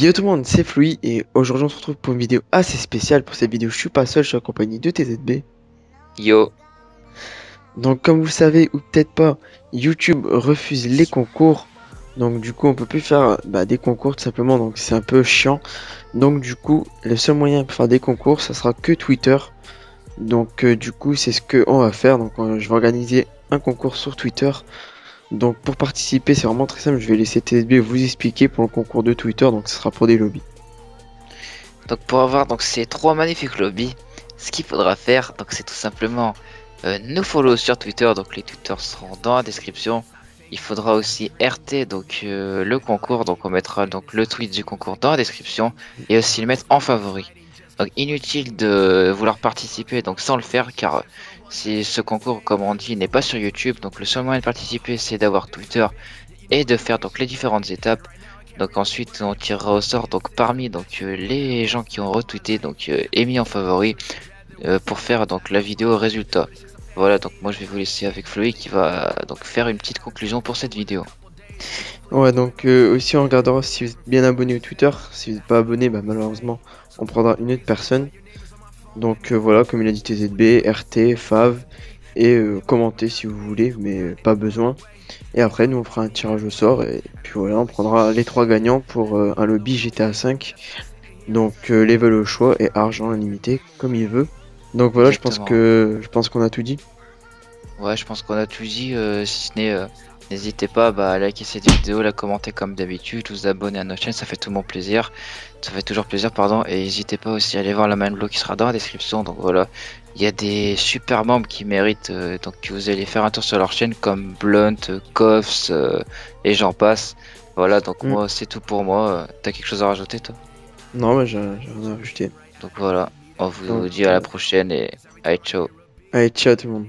Yo tout le monde, c'est Floui et aujourd'hui on se retrouve pour une vidéo assez spéciale. Pour cette vidéo, je suis pas seul, je suis accompagné de TZB. Yo. Donc comme vous le savez ou peut-être pas, YouTube refuse les concours. Donc du coup on peut plus faire bah, des concours tout simplement, donc c'est un peu chiant. Donc du coup le seul moyen pour faire des concours ça sera que Twitter. Donc euh, du coup c'est ce que on va faire. Donc euh, je vais organiser un concours sur Twitter. Donc pour participer, c'est vraiment très simple. Je vais laisser TSB vous expliquer pour le concours de Twitter. Donc ce sera pour des lobbies. Donc pour avoir ces trois magnifiques lobbies, ce qu'il faudra faire, c'est tout simplement euh, nous follow sur Twitter. Donc les Twitter seront dans la description. Il faudra aussi RT donc euh, le concours. Donc on mettra donc le tweet du concours dans la description et aussi le mettre en favori. Donc inutile de vouloir participer donc sans le faire car si ce concours, comme on dit, n'est pas sur YouTube, donc le seul moyen de participer, c'est d'avoir Twitter et de faire donc les différentes étapes. Donc ensuite, on tirera au sort donc parmi donc euh, les gens qui ont retweeté donc euh, mis en favori euh, pour faire donc la vidéo résultat. Voilà, donc moi je vais vous laisser avec Floé qui va donc faire une petite conclusion pour cette vidéo. Ouais, donc aussi on regardera si vous êtes bien abonné au Twitter. Si vous n'êtes pas abonné, bah, malheureusement, on prendra une autre personne. Donc euh, voilà, comme il a dit TZB, RT, Fav, et euh, commenter si vous voulez, mais euh, pas besoin. Et après, nous on fera un tirage au sort, et puis voilà, on prendra les trois gagnants pour euh, un lobby GTA 5. Donc level au choix et argent illimité, comme il veut. Donc voilà, je pense que je pense qu'on a tout dit. Ouais, je pense qu'on a tout dit. euh, si ce n'est, euh, n'hésitez pas bah, à liker cette vidéo, la commenter comme d'habitude, vous abonner à notre chaîne, ça fait tout mon plaisir. Ça fait toujours plaisir, pardon. Et n'hésitez pas aussi à aller voir la main blog qui sera dans la description. Donc voilà, il y a des super membres qui méritent euh, donc que vous allez faire un tour sur leur chaîne comme Blunt, euh, et j'en passe. Voilà, donc Mm. moi c'est tout pour moi. T'as quelque chose à rajouter toi? Non, mais j'ai rien à rajouter. Donc voilà, on vous Donc, dit à la prochaine et allez ciao. Allez, ciao tout le monde.